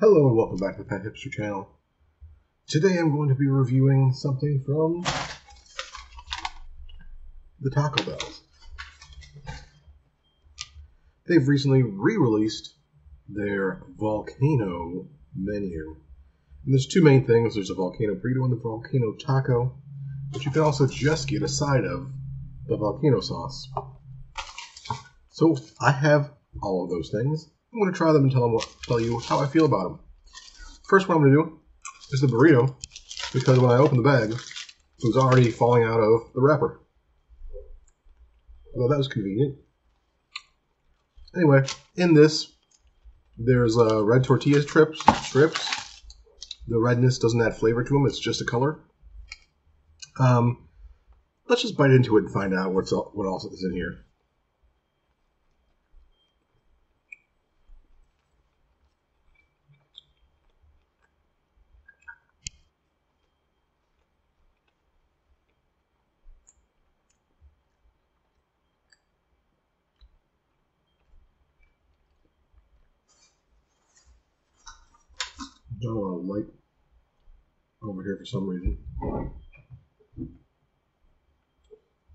Hello and welcome back to the Fat Hipster channel. Today I'm going to be reviewing something from the Taco Bells. They've recently re-released their Volcano menu. And there's two main things. There's a Volcano Burrito and the Volcano Taco, but you can also just get a side of the Volcano sauce. So I have all of those things. I'm going to try them and tell, them what, tell you how I feel about them. First, what I'm going to do is the burrito, because when I opened the bag, it was already falling out of the wrapper. Well, that was convenient. Anyway, in this, there's uh, red tortilla strips. Strips. The redness doesn't add flavor to them; it's just a color. Um, let's just bite into it and find out what's what else is in here. don't want a light over here for some reason.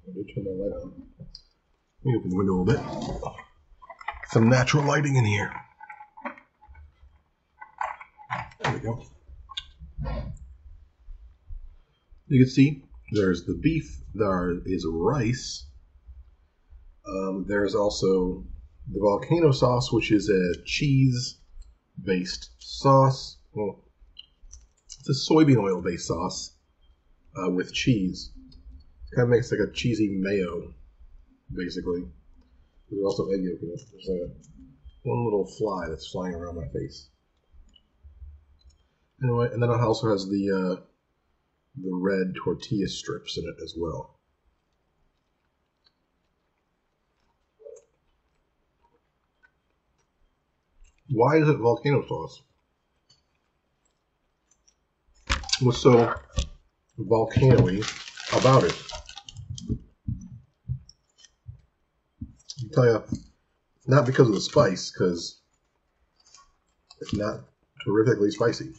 I did turn my light on. Let me open the window a bit. Some natural lighting in here. There we go. You can see there's the beef, there is rice. Um, there's also the volcano sauce, which is a cheese based sauce well, it's a soybean oil based sauce uh, with cheese. It kind of makes like a cheesy mayo, basically. There's also egg yolk in it. There's a one little fly that's flying around my face. Anyway, and then it also has the uh, the red tortilla strips in it as well. Why is it volcano sauce? What's so volcano about it? I tell you, not because of the spice, because it's not terrifically spicy.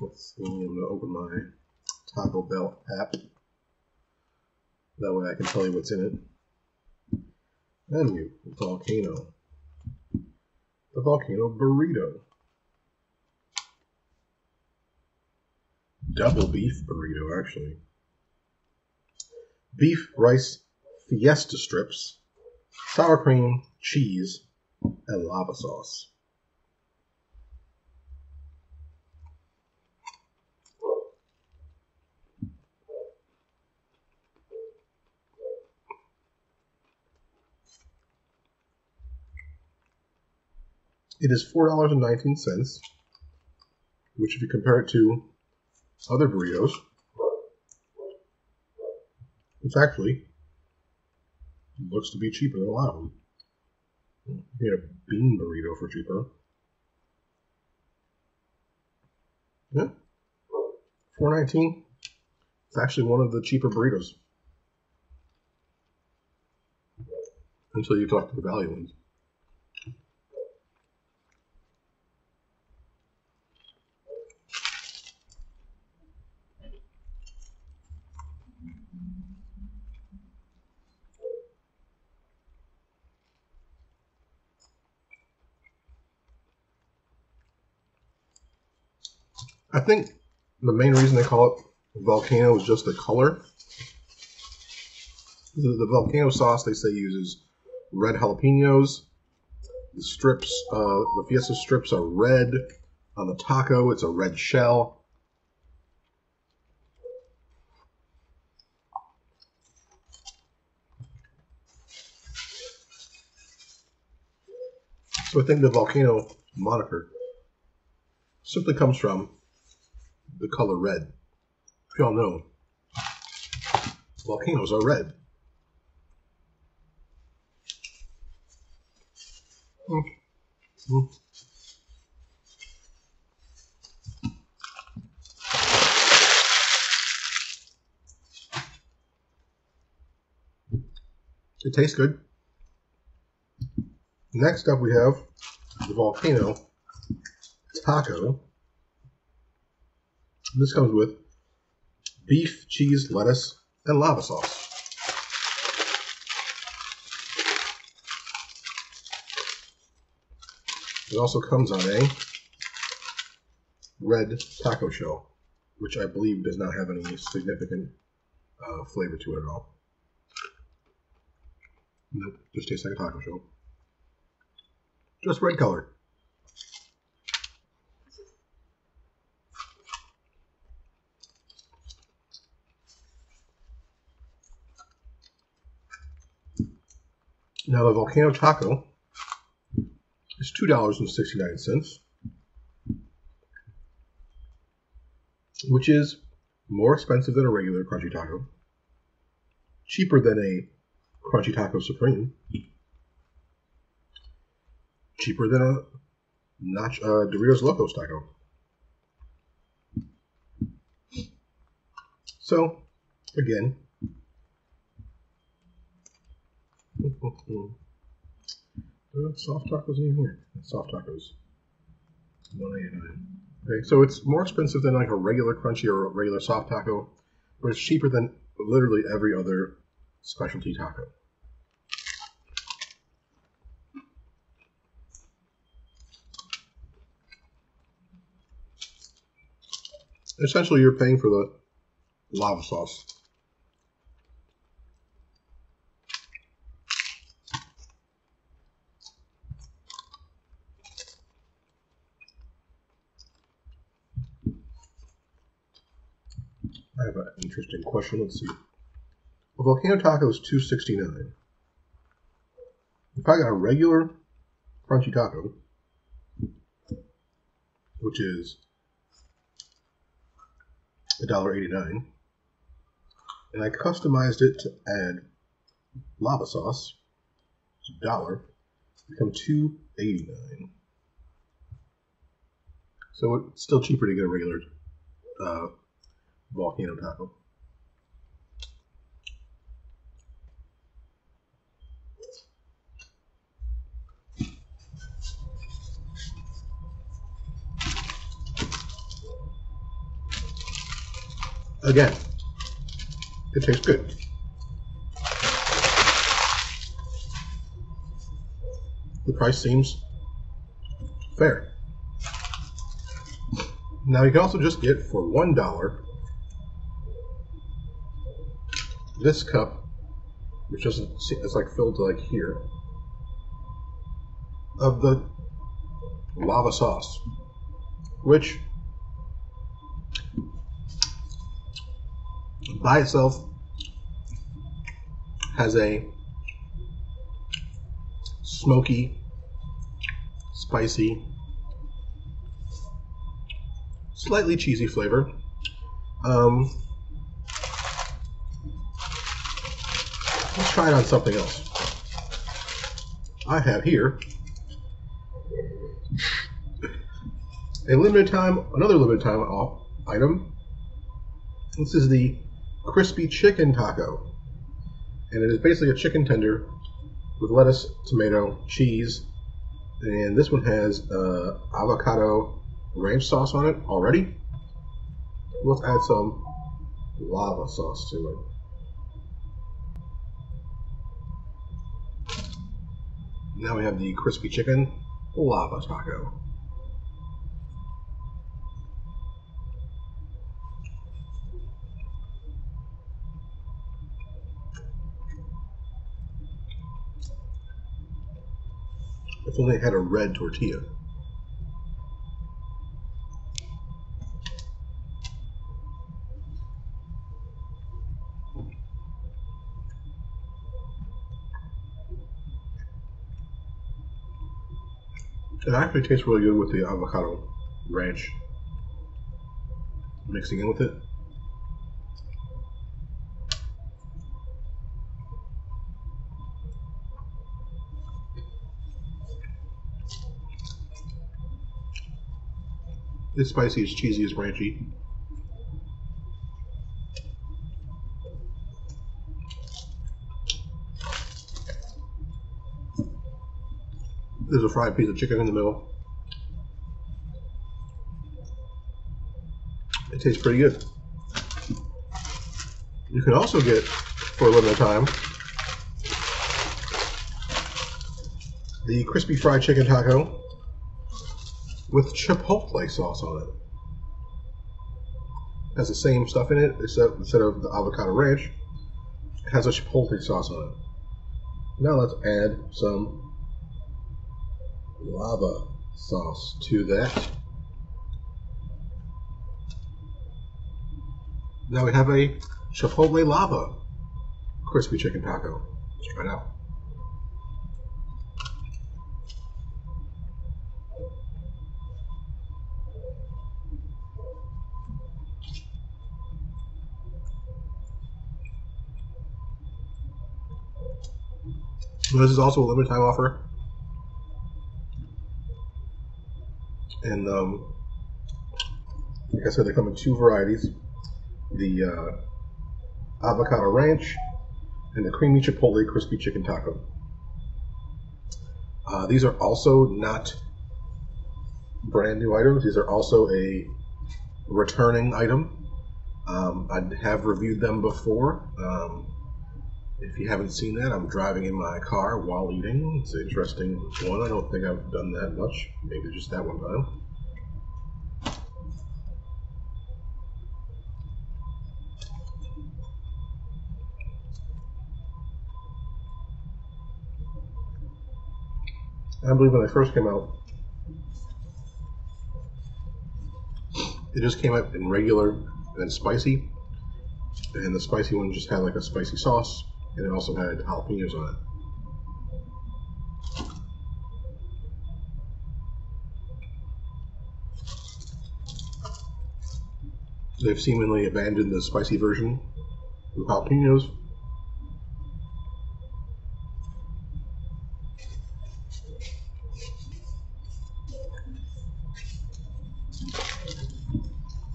Let's see, I'm going to open my Taco Bell app. That way I can tell you what's in it. Menu, volcano the volcano burrito. Double beef burrito, actually. Beef rice fiesta strips, sour cream, cheese, and lava sauce. It is $4.19, which if you compare it to other burritos, it's actually looks to be cheaper than a lot of them. You get a bean burrito for cheaper. Yeah. Four nineteen. It's actually one of the cheaper burritos. Until you talk to the value ones. I think the main reason they call it volcano is just the color. The, the volcano sauce they say uses red jalapenos. The strips, uh, the fiesta strips are red. On the taco, it's a red shell. So I think the volcano moniker simply comes from the color red. If y'all know, volcanoes are red. Mm. It tastes good. Next up, we have the volcano taco. This comes with beef, cheese, lettuce, and lava sauce. It also comes on a red taco shell, which I believe does not have any significant uh, flavor to it at all. Nope, just tastes like a taco shell. Just red color. Now the volcano taco is two dollars and sixty nine cents, which is more expensive than a regular crunchy taco, cheaper than a crunchy taco supreme, cheaper than a Nach uh, Doritos Locos taco. So, again, uh, soft tacos in here. Soft tacos, one eighty nine. Okay, so it's more expensive than like a regular crunchy or a regular soft taco, but it's cheaper than literally every other specialty taco. Essentially, you're paying for the lava sauce. I have an interesting question. Let's see. A volcano taco is two sixty nine. If I got a regular crunchy taco, which is $1.89, and I customized it to add lava sauce, a dollar, become two eighty nine. So it's still cheaper to get a regular uh, volcano taco. Again, it tastes good. The price seems fair. Now you can also just get for one dollar this cup, which doesn't see, it's like filled to like here, of the lava sauce, which by itself has a smoky, spicy, slightly cheesy flavor. Um, try it on something else. I have here a limited time, another limited time off item. This is the crispy chicken taco. And it is basically a chicken tender with lettuce, tomato, cheese, and this one has uh, avocado ranch sauce on it already. Let's add some lava sauce to it. Now we have the crispy chicken lava taco. If only it had a red tortilla. It actually tastes really good with the avocado ranch mixing in with it. It's spicy, it's cheesy, it's ranchy. There's a fried piece of chicken in the middle. It tastes pretty good. You can also get, for a limited time, the crispy fried chicken taco with chipotle sauce on it. Has the same stuff in it, except instead of the avocado ranch, it has a chipotle sauce on it. Now let's add some lava sauce to that. Now we have a chipotle lava crispy chicken taco. Let's try it out. This is also a limited time offer. And um, like I said, they come in two varieties the uh, avocado ranch and the creamy chipotle crispy chicken taco. Uh, these are also not brand new items. These are also a returning item. Um, I have reviewed them before. Um, if you haven't seen that, I'm driving in my car while eating. It's an interesting one. I don't think I've done that much. Maybe just that one time. I believe when they first came out, it just came out in regular and spicy, and the spicy one just had like a spicy sauce, and it also had jalapenos on it. They've seemingly abandoned the spicy version with jalapenos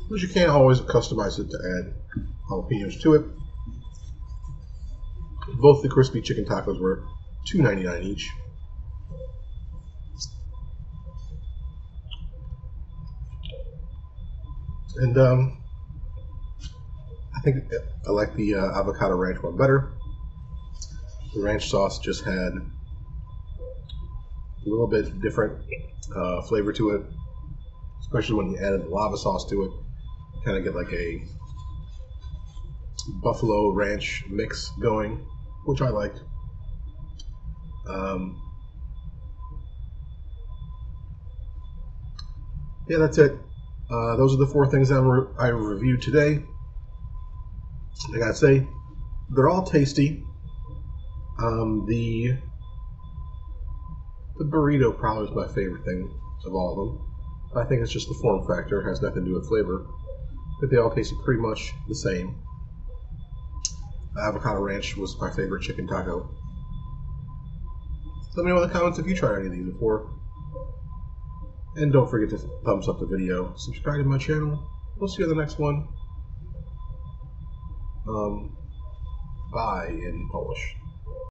But you can't always customize it to add jalapenos to it. Both the crispy chicken tacos were $2.99 each. And um, I think I like the uh, avocado ranch one better. The ranch sauce just had a little bit different uh, flavor to it, especially when you added the lava sauce to it kind of get like a buffalo ranch mix going, which I liked. Um, yeah, that's it. Uh, those are the four things I, I reviewed today. I gotta say, they're all tasty. Um, the the burrito probably is my favorite thing of all of them. I think it's just the form factor; it has nothing to do with flavor but they all tasted pretty much the same. Avocado ranch was my favorite chicken taco. Let me know in the comments if you tried any of these before. And don't forget to thumbs up the video, subscribe to my channel. We'll see you in the next one. Um, bye in Polish.